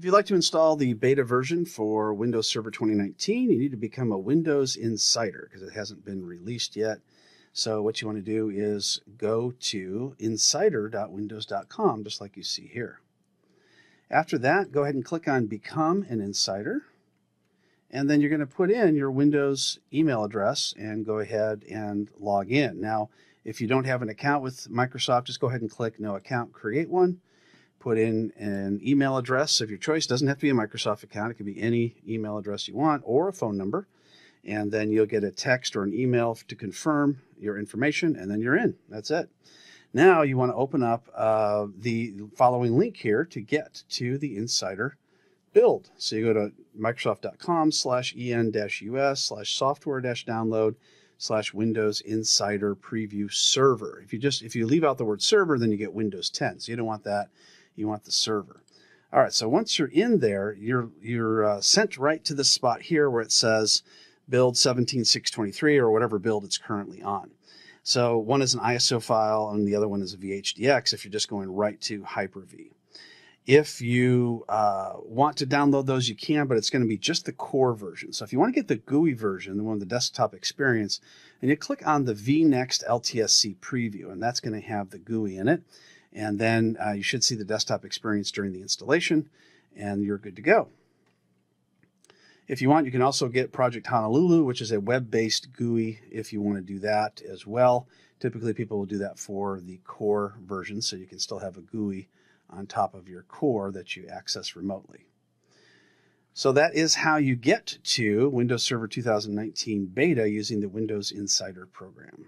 If you'd like to install the beta version for Windows Server 2019, you need to become a Windows Insider because it hasn't been released yet. So what you want to do is go to insider.windows.com, just like you see here. After that, go ahead and click on Become an Insider. And then you're going to put in your Windows email address and go ahead and log in. Now, if you don't have an account with Microsoft, just go ahead and click No Account, create one. Put in an email address of your choice. Doesn't have to be a Microsoft account. It could be any email address you want or a phone number. And then you'll get a text or an email to confirm your information, and then you're in. That's it. Now you want to open up uh, the following link here to get to the Insider build. So you go to microsoft.com slash en-us slash software-download slash Windows Insider Preview Server. If you just if you leave out the word server, then you get Windows 10. So you don't want that. You want the server. All right. So once you're in there, you're you're uh, sent right to the spot here where it says build 17623 or whatever build it's currently on. So one is an ISO file and the other one is a VHDX if you're just going right to Hyper-V. If you uh, want to download those, you can, but it's going to be just the core version. So if you want to get the GUI version, the one with the desktop experience, and you click on the vNext LTSC preview, and that's going to have the GUI in it. And then uh, you should see the desktop experience during the installation, and you're good to go. If you want, you can also get Project Honolulu, which is a web-based GUI if you want to do that as well. Typically, people will do that for the core version, so you can still have a GUI on top of your core that you access remotely. So that is how you get to Windows Server 2019 beta using the Windows Insider program.